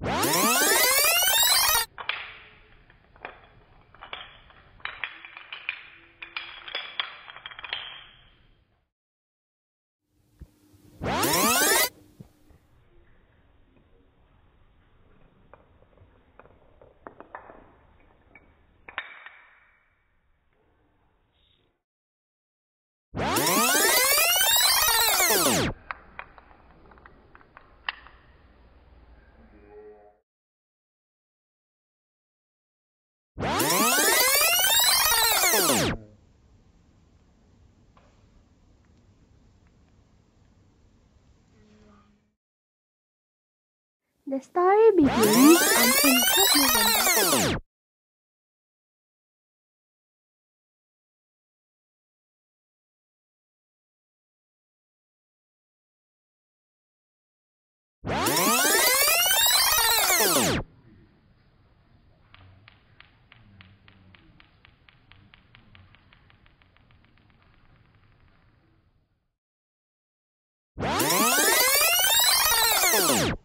What? The story begins on 23rd November. Thank you